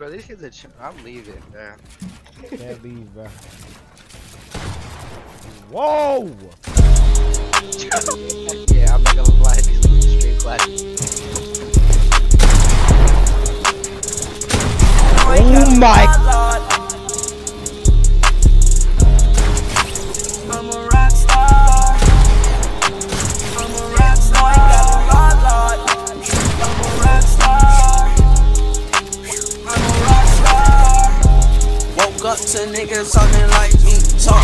Bro, these kids are ch- I'm leaving, man. Can't leave, bro. Whoa! yeah, I'm not gonna lie, these are straight class. Oh my! I'm to niggas talking like me talk.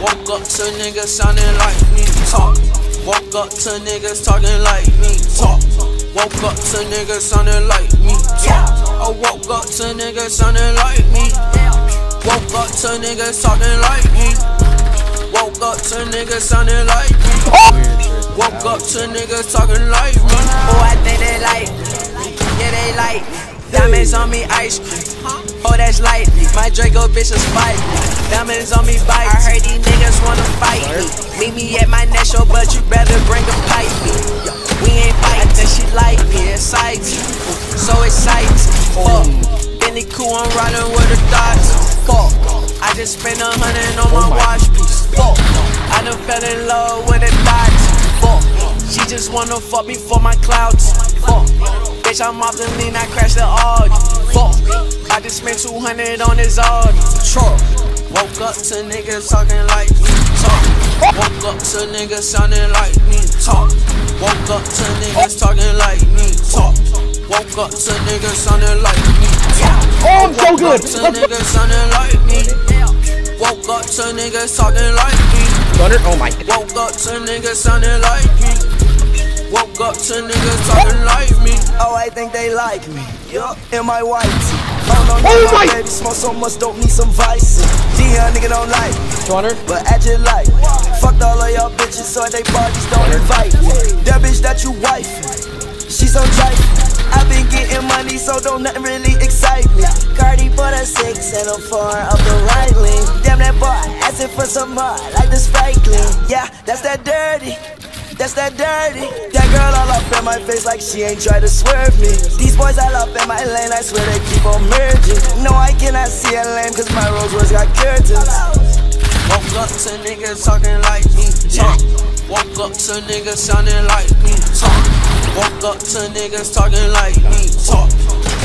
Woke up to niggas sounding like me talk. Woke up to niggas talking like me talk. Woke up to niggas sounding like me talk. I woke up to niggas sounding like me. Woke up to niggas talking like me. Woke up to niggas sounding like me. Woke up to niggas talking like me. Oh, I think they like me. Yeah, they like me. Diamonds on me, ice cream. Oh, that's light. My Draco bitch is fight. Diamonds on me, bite. I heard these niggas wanna fight me. Meet me at my next show, but you better bring a pipe. Me. We ain't fighting. I think she like me. Exciting. So exciting. Fuck. Bentley cool, I'm riding with the thoughts. Fuck. I just spent a hundred on my oh watch piece. Fuck. I done fell in love with a thoughts. Fuck. She just wanna fuck me for my clouds. Fuck. Bitch, I'm off the lean, I crashed the Audi. Fuck. I just spent 200 on this Audi. Truck. Woke up to niggas talking like me talk. Woke up to niggas sounding like me talk. Woke up to niggas talking like me talk. Woke up to niggas sounding like me talk. Oh, I'm so Woke up to niggas sounding like me. Woke up to niggas talking like me. Thunder? Oh my. Woke up to niggas sounding like me. Woke up to niggas talking like me. Oh, I think they like me. Yup, in my white tee. Oh, no, no, my- my baby smoke so much, don't need some vices. G young nigga don't like me, 200? but I just like me. Fucked all of y'all bitches, so they parties don't invite me. That bitch that you wife, she so trifling. i been getting money, so don't nothing really excite me. Carti for the six and a four of the right lane. Damn that boy, asking for some more, like the Sprite clean. Yeah, that's that dirty. That's that dirty. That girl all up in my face like she ain't try to swerve me. These boys all up in my lane, I swear they keep on merging. No, I cannot see a lane, cause my rose was got curtains. Woke up to niggas talking like me talk. Woke up to niggas sounding like me talk. Woke up to niggas talking like me talk.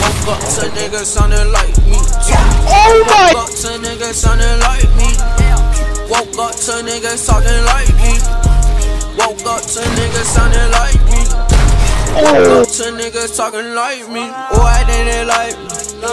Woke up to niggas sounding like me talk. Oh! Woke up to niggas sounding like me. Woke up to niggas talking like me. Woke up to niggas sounding like me. Woke up to niggas talking like me. Why they they like me?